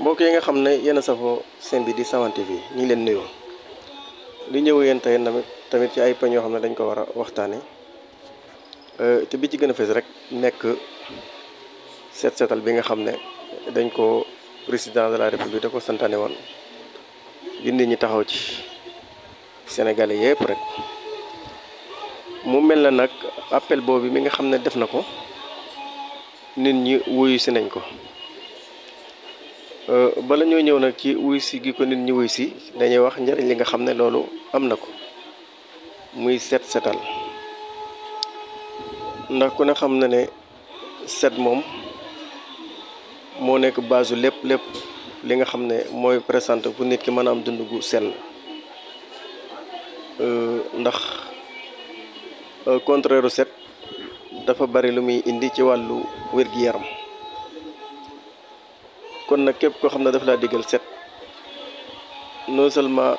mbokk yi nga xam ne yéen a safoo seen bi di Sawan TV ñu ngi leen nuyoo li ñëw yéen tey tamit tamit ci ay poñ yoo xam ne dañ ko war a waxtaane euh, te bi ci gën a fees rek nekk seet seetal bi nga xam ne dañ ko président de la république da ko santaane woon nit ñi taxaw ci sénégalais yëpp rek mu mel na nag appel boobu mi nga xam ne def na ko nit ñi wuyu si nañ ko euh, bala ñoo ñëw nag ci wuyu si gi ko nit ñi wuyu si dañuy wax njëriñ li nga xam ne loolu am na ko muy set setal ndax ku ne xam na ne set moom moo nekk base lépp lépp li nga xam ne mooy présenté pour nit ki mën a am dund gu sell euh, ndax euh, contraire u set dafa bari lu muy indi ci wàllu wér-gi-yaram kon nag képp koo xam ne daf laa digal set non seulement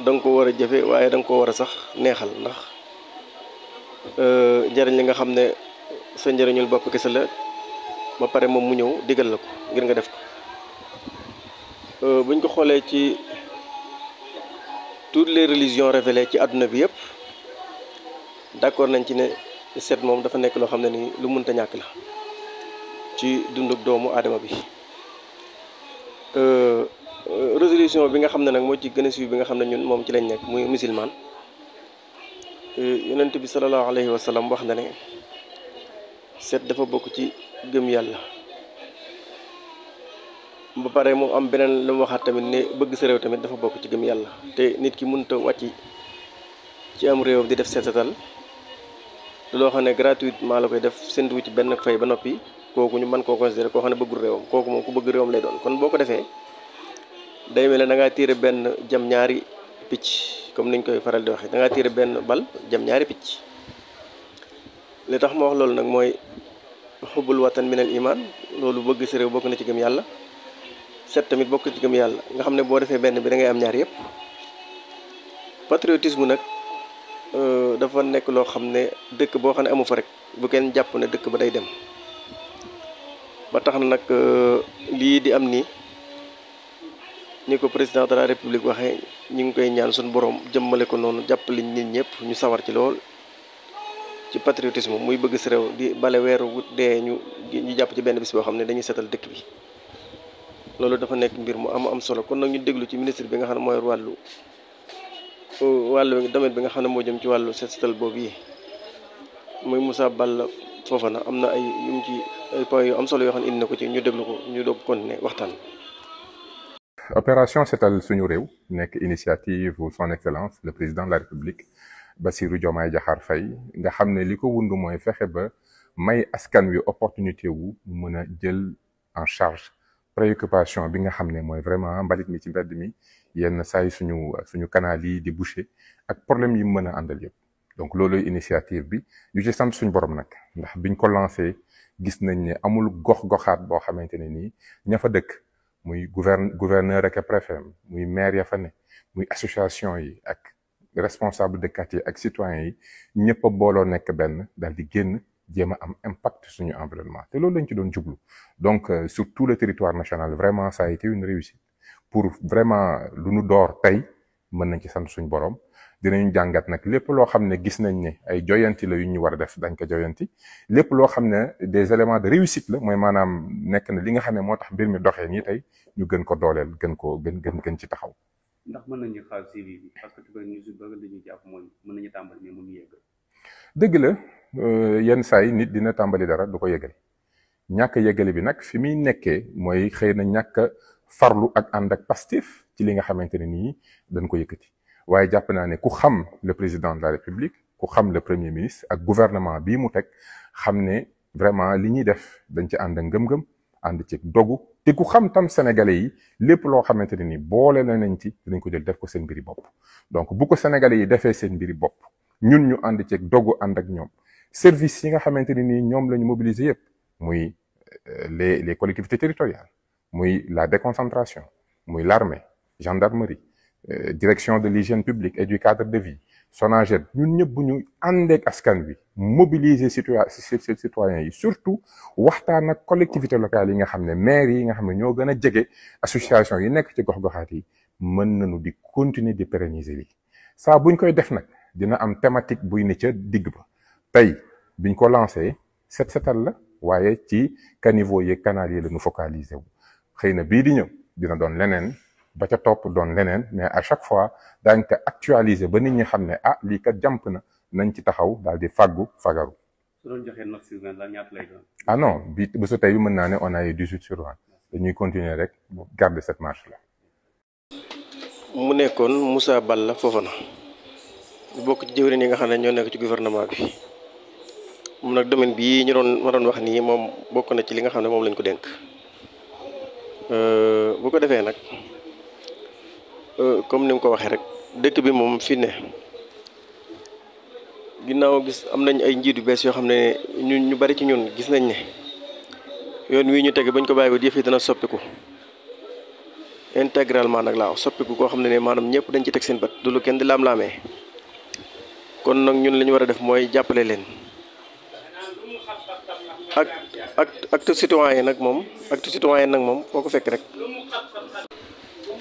da nga ko war a jëfe waaye da nga ko war a sax neexal ndax euh, njëriñ li nga xam ne sa njëriñul bopp kese la ba pare moom mu ñëw digal la ko ngir nga def ko euh, buñ ko xoolee ci toutes les religions révélées ci àdduna bi yëpp d'accord nañ ci ne set moom dafa nekk loo xam ne ni lu mënta ñàkk la ci dunduk doomu aadama bi euh, euh, résolution bi nga xam ne nag moo ci gën a siiw bi nga xam ne ñun moom ci lañ nekk muy musulman euh, yonent bi sallallahu alayhi wa sallam wax na ne set dafa bokk ci gëm yàlla ba pare mu am beneen lu mu waxaat tamit ne bëgg sa réew tamit dafa bokk ci gëm yàlla te nit ki mënut a wàcc ci am réewam di def set setal loo xam ne gratuitement la koy def séntu ci benn fay ba noppi kooku ñu mën koo considérer koo xam ne bëggul réewam kooku moom ku bëgg réewam lay doon kon boo ko defee day mel ne da ngaa tiire benn jam ñaari picc comme niñ koy faral di waxee da ngaa tiire benn bal jam ñaari picc li tax ma wax loolu nag mooy xubbul watan minal iman loolu bëgg si réew bokk na ci gëm yàlla set tamit bokk ci gëm yàlla nga xam ne boo defee benn bi da ngay am ñaar yëpp patriotisme nag euh, dafa nekk loo xam ne dëkk boo xam ne amu fa rek bu kenn jàpp ne dëkk ba day dem ba tax na nag euh, lii di am nii ni ko président de la république waxee ñu ngi koy ñaan suñu borom jëmmale ko noonu jàppale nit ñëpp ñu sawar ci lool ci patriotisme muy bëgg sa réew di bale weeru wut dee ñu ñu jàpp ci benn bis boo xam ne dañuy setal dëkk bi loolu dafa nekk mbir mu am am solo kon nag ñu déglu ci ministre bi nga xam ne mooy wàllu wàllu domaine bi nga xam ne moo jëm ci wàllu set setal boobu yi muy Moussa Balla Fofana am na ay yu mu ci ay points yu am solo yoo xam ne indi na ko ci ñu déglu ko ñu doog kon ne waxtaan. opération setal suñu réew nekk initiative son excellence le président de la république Bassirou Diomaye Diakhar fay nga xam ne li ko wund mooy fexe ba may askan wi opportunité wu mu mën a jël en charge préoccupation bi nga xam ne mooy vraiment mbalit mi ci mbedd mi yenn saa yi suñu suñu canal yi di bouché ak problème yi mu mën a àndal yëpp donc loolu initiative bi ñu ci sant suñu borom nag ndax biñ ko lancé gis nañ ne amul gox-goxaat boo xamante ne nii ña fa dëkk muy gouverne gouverneur ak préfet muy maire ya fa ne muy association yi ak responsable de quartier ak citoyens yi ñëpp a booloo nekk benn daal di génn jéem a am impact suñu environnement te loolu lañ ci doon jublu donc euh, sur tout le territoire national vraiment ça a été une réussite pour vraiment lu nu door tey mën nañ ci sant suñu borom dinañ jàngat nag lépp loo xam ne gis nañ ne ay joyanti la yu ñu war a def dañ ko joyanti lépp loo xam ne des éléments de réussite la mooy maanaam nekk na li nga xam ne moo tax mbir mi doxee nii tey ñu gën ko dooleel gën ko gën gën gën ci taxaw ndax mën nañu xaar suivi bi parce que tubaab ñu si bëgg li ñu jàpp mooy mën nañu tàmbali mais mënu yeggal. dëgg la euh, yenn saa yi nit dina tàmbali dara du ko yeggal ñàkk yeggale bi nag fi muy nekkee mooy xëy na ñàkk farlu ak ànd ak pastif ci li nga xamante ne nii dañ ko yëkkati waaye jàpp naa ne ku xam le président de la république ku xam le premier ministre ak gouvernement bii mu teg xam ne vraiment li ñuy def dañ ci ànd ngëm-ngëm ànd ci dogu te ku xam tam sénégalais yi lépp loo xamante ne ni boole la nañ ci dinañ ko jël def ko seen mbiri bopp donc bu ko sénégalais yi defee seen mbiri bopp ñun ñu ànd ceeg dogu ànd ak ñoom service yi nga xamante ne nii ñoom la ñu mobiliser yëpp muy euh, les les collectivités territoriales muy la déconcentration muy l'armée gendarmerie euh, direction de l'hygiène publique et du cadre de vie SONAGED ñun ñëpp bu ñu àndeek askan bi mobiliser citoyen citoyens yi surtout waxtaan ak collectivité locale yi nga xam ne maire yi nga xam ne ñoo gën a jege association yi nekk ci gox-goxaat yi mën nañu di continuer di pérenniser lii saa buñ koy def nag dina am thématique buy ne ca digg ba tey biñ ko lancé set setal la waaye ci caniveau yeeg canal yi la ñu focaliser wu xëy na bii di ñëw dina doon leneen ba ca topp doon leneen mais à chaque fois daañ ko actualiser ba nit ñi xam ne ah lii kat jàmp na nañ ci taxaw daal di fàggu fagaru. su doon joxee note sur vingt la ñaata lay doon. ah non bi bésu tey bi mën naa ne on a eu dix-huit sur vingt dañuy continuer rek garder cette marche la mu nekkoon Moussa Balla Fofana bokk ci jëwriñ yi nga xam ne ñoo nekk ci gouvernement bi moom nag domaine bii ñu doon ma doon wax nii moom bokk na ci li nga xam ne moom lañ ko dénk euh, bu ko defee nag euh, comme ni mu ko waxee rek dëkk bi moom fi ne ginnaaw gis am nañ ay njiitu bees yoo xam ne ñu ñu bari ci ñun gis nañ ne yoon wii ñu teg bañ ko bàyyi ko yëf yi dana soppiku intégralement nag laa wax soppiku koo xam ne ne maanaam ñëpp dañ ci teg seen bët du lu kenn di laam-laamee kon nag ñun li ñu war a def mooy jàppale leen ak ak acte citoyen nag moom acte citoyen nag moom foo ko fekk rek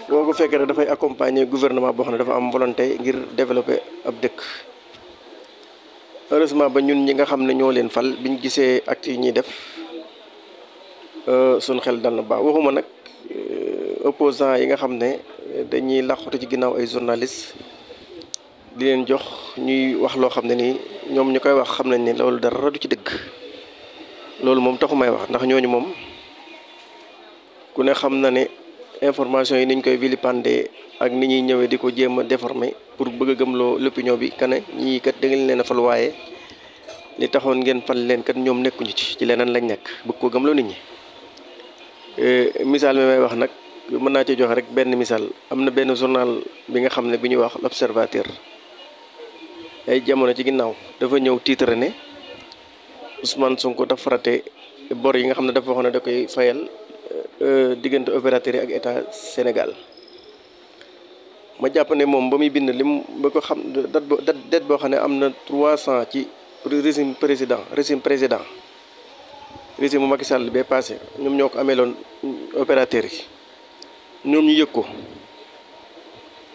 boo ko fekkee rek dafay accompagner gouvernement boo xam ne dafa am volonté ngir développer ab dëkk heureusement ba ñun ñi nga xam ne ñoo leen fal biñ gisee acte yi ñuy def euh, suñ xel dal na baax waxuma nag euh, opposant yi nga xam ne dañuy làqatu ci ginnaaw ay journaliste di leen jox ñuy wax loo xam ne nii ñoom ñu koy wax xam nañ ni loolu dara du ci dëgg loolu moom taxu may wax ndax ñooñu moom ku ne xam na ne information yi niñ koy vilipender ak ni ñuy ñëwee di ko jéem a déformer pour bëgg a gëmloo l'opinion bi kane ñii kat da ngeen leen a fal waaye li taxoon ngeen fal leen kat ñoom nekkuñu ci ci leneen lañ nekk bëgg ko gëmloo nit ñi euh, misaal mi may wax nag mën naa ci joxe rek benn misaal am na benn journal bi nga xam ne bi ñuy wax l'observateur ay jamono ci ginnaaw dafa ñëw titre ne Ousmane Sonko dafa raté bor yi nga xam ne dafa waxoon ne da koy fayal euh, diggante opérateur yi ak état Sénégal ma jàpp ne moom ba muy bind lim ba ko xam dat bo dat boo xam ne am na trois cent ci régime président régime président régime bu Macky Sall bee passé ñoom ñoo ko ameeloon opérateur yi ñoom ñu yëg ko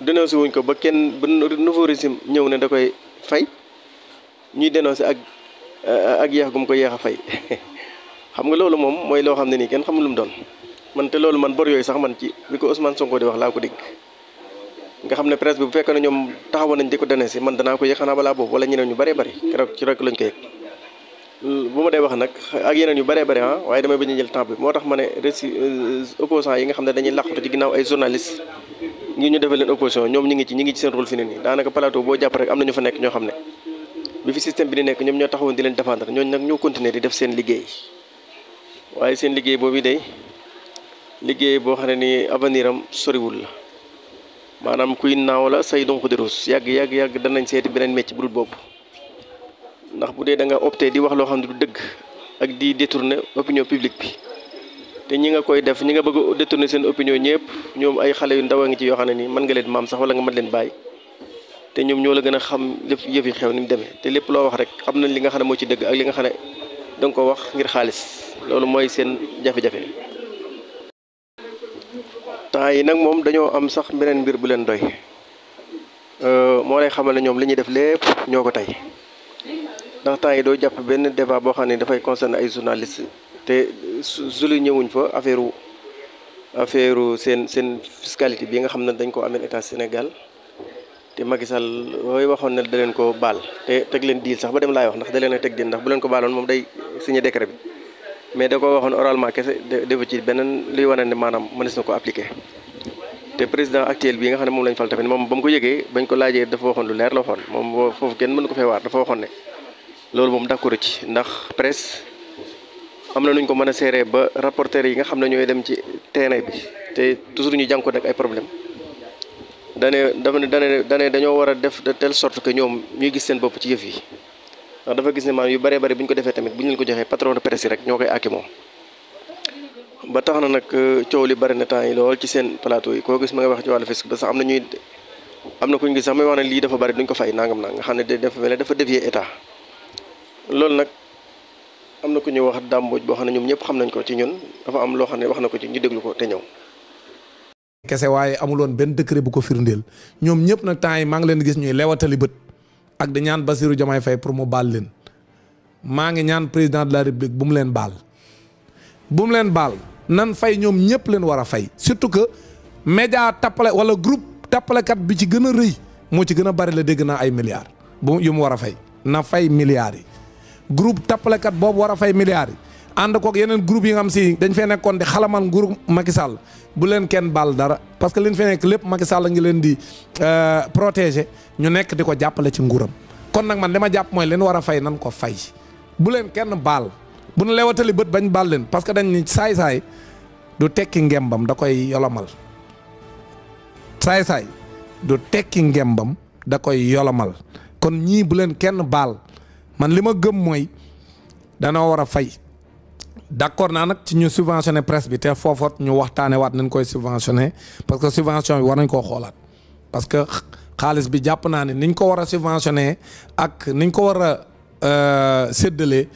dénoncé wuñ ko ba kenn ba nouveau régime ñëw ne da koy fay ñuy dénoncé ak euh, ak yeex gum ko yeex a fay xam nga loolu moom mooy loo xam ne nii kenn xamul lu mu doon man te loolu man bor yooyu sax man ci bi ko Ousmane Sonko di wax laa ko dégg nga xam ne presse bi bu fekkee ne ñoom taxawoon nañ di ko dénoncé man danaa ko yëg xanaa balaa boobu wala ñeneen ñu bëree bëri keroog ci rek lañ ko yëg bu ma dee wax nag ak yeneen yu bëree bëri ah waaye damay bañ a jël temps bi moo tax ma ne réci euh, opposant yi nga xam ne dañuy làqatu ci ginnaaw ay journaliste ngir ñu defal leen opposition ñoom ñu ngi ci ñu ngi ci seen rôle fi ne nii daanaka plateau boo jàpp rek am na ñu fa nekk ñoo xam ne bi fi système bi di nekk ñoom ñoo taxawoon di leen défendre ñooñu nag ñoo continuer di def seen liggéey waaye seen liggéey boobu day liggéey boo xam ne nii avenir am soriwul la maanaam kuy naaw la say donc di ruus yàgg yàgg yàgg danañ seeti beneen métier bu dul boobu. ndax bu dee da nga opté di wax loo xam ne du dëgg ak di détourner opinion publique bi te ñi nga koy def ñi nga bëgg a détourner seen opinion ñëpp ñoom ay xale yu ndaw a ngi ci yoo xam ne nii mën nga leen maam sax wala nga mën leen bàyyi te ñoom ñoo la gën a xam lépp yëf yi xew ni mu demee te lépp loo wax rek xam nañ li nga xam ne moo ci dëgg ak li nga xam ne danga ko wax ngir xaalis loolu mooy seen jafe-jafe temps yi nag moom dañoo am sax beneen mbir bu leen doy euh, moo lay xamal ne ñoom li ñuy def lépp ñoo ko tey ndax temps yi doo jàpp benn débat boo xam ne dafay concerner ay journaliste te sulu ñëwuñ fa affaire affaire seen seen fiscalité bi nga xam ne dañ ko amee état Sénégal te Macky Sall wooy waxoon ne da leen ko baal te teg leen diil sax ba dem laay wax ndax da leen a teg diil ndax bu leen ko baaloon moom day signé décret bi mais da ko waxoon oralement kese defu ci beneen luy wane ne maanaam mënees na ko appliqué. te président actuel bi nga xam ne moom lañ fal tamit moom ba mu ko yëgee bañ ko laajee dafa waxoon lu leer la waxoon moom foofu kenn mënu ko fee waar dafa waxoon ne. loolu moom d'accord ci ndax presse am na nuñ ko mën a seeree ba rapporteurs yi nga xam ne ñooy dem ci terrain bi te toujours ñu jànkoon ak ay problème dane dane dane dañoo war a def de telle sorte que ñoom ñuy gis seen bopp ci yëf yi ndax dafa gis ne maanaam yu bëree bëri bu ñu ko defee tamit bu ñu leen ko joxee patron de presse yi rek ñoo koy àkki moom ba tax na nag euh, coow li bari na temps yi lool ci seen plateau yi koo gis ma nga wax ci wàllu fisc ba sax am na ñuy am na ku ñu gis sax may wax ne lii dafa bari duñ ko fay nangam nang nga xam ne dafa mel ne dafa dévier état loolu nag am na ku ñuy wax dàmbooj boo xam ne ñoom ñëpp xam nañ ko ci ñun dafa am loo xam ne wax na ko ci ñu déglu ko te ñëw kese waaye amuloon benn décret bu ko firndeel ñoom ñëpp nag temps yi maa ngi leen di gis ñuy lewatali bët ak di ñaan Bassirou Diomaye Faye pour mu baal leen maa ngi ñaan président de la république bu mu leen baal bu mu leen baal nan fay ñoom ñëpp leen war a fay surtout que média tappale wala groupe tappalekat bi ci gën a rëy moo ci gën a bari la dégg naa ay milliards bu yu mu war a fay na fay milliards yi groupe tappalekat boobu war a fay milliards yi ànd kook yeneen groupe yi nga xam si dañ fee nekkoon di xalamal nguur Macky Sall bu leen kenn baal dara parce que liñ fee nekk lépp Macky Sall ngi leen di euh, protéger ñu nekk di ko jàppale ci nguuram kon nag man li ma jàpp mooy leen war a fay nan ko fay bu leen kenn baal bu nu lewatali bët bañ baal leen parce que dañ ni saay-saay du tekki ngembam da koy yolomal saay-saay du tekki ngembam da koy yolomal kon ñii bu leen kenn baal man li ma gëm mooy danoo war a fay d'accord naa nag ci ñu subventionné presse bi te foofoot ñu waxtaane waat nañ koy subventionné parce que subvention bi war nañ koo xoolaat parce que xaalis bi jàpp naa ne niñ ko war a subventionné ak niñ ko war a Euh, séddale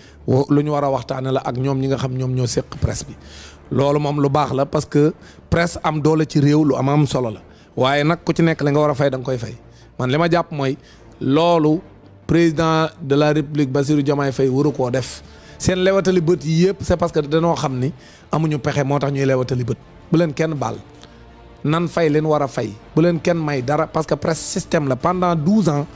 lu ñu war a waxtaane la ak ñoom ñi nga xam ñoom ñoo séq presse bi loolu moom lu baax la parce que presse am doole ci réew lu am am solo la waaye nag ku ci nekk la nga war a fay da nga koy fay man li ma jàpp mooy loolu président de la république Bassirou Diomaye Faye waru koo def seen lewatali bët yi yëpp c'est parce que danoo xam ni amuñu pexe moo tax ñuy leewatali bët bu leen kenn baal nan fay leen war a fay bu leen kenn may dara parce que presque système la pendant douze ans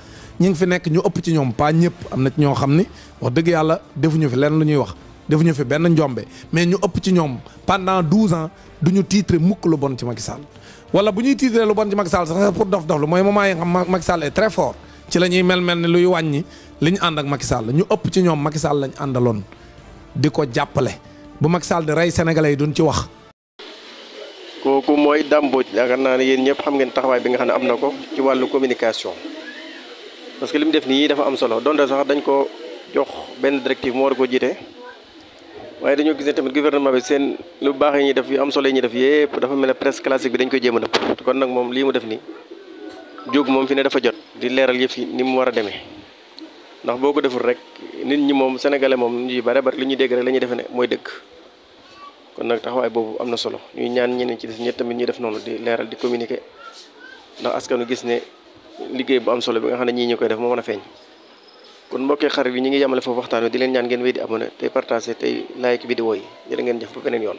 ñi ngi fi nekk ñu ëpp ci ñoom pas ñëpp am na ci ñoo xam ni wax dëgg yàlla defuñu fi leen lu ñuy wax defuñu fi benn njombe mais ñu ëpp ci ñoom pendant douze ans du ñu titre mukk lu bon ci Macky Sall wala bu ñuy titre lu bon ci Macky Sall sax pour dof dof lu mooy moment yi nga xam Macky Sall est très fort ci la ñuy mel mel ni luy wàññi li ñu ànd ak Macky Sall ñu ëpp ci ñoom Macky Sall lañ àndaloon di ko jàppale bu Macky Sall di rey sénégalais yi duñ ci wax. kooku mooy Dame Mbodj yaakaar naa ne yéen ñëpp xam ngeen taxawaay bi nga xam ne am na ko ci wàllu communication parce que li mu def nii dafa am solo donte sax dañ ko jox benn directive moo war ko jiite waaye dañoo gis ne tamit gouvernement bi seen lu baax yi ñuy def yu am solo yi ñuy def yëpp dafa mel ne presse classique bi dañ koy jéem a nëpp kon nag moom lii mu def nii jóg moom fi ne dafa jot di leeral yëf yi ni mu war a demee. ndax boo ko deful rek nit ñi moom sénégalais moom ñu yu bare bari li ñuy dégg rek la ñuy defe ne mooy dëgg kon nag taxawaay boobu am na solo ñuy ñaan ñeneen ci des ñett tamit ñuy def noonu di leeral di communiquer ndax askanu gis ne liggéey bu am solo bi nga xam ne ñii ñu koy def moo mën a feeñ kon mbokkee xarit yi ñu ngi yemale foofu waxtaan wi di leen ñaan ngeen wéy di abonné tey partagé tey like vidéo yi jërë ngeen jëf ba beneen yoon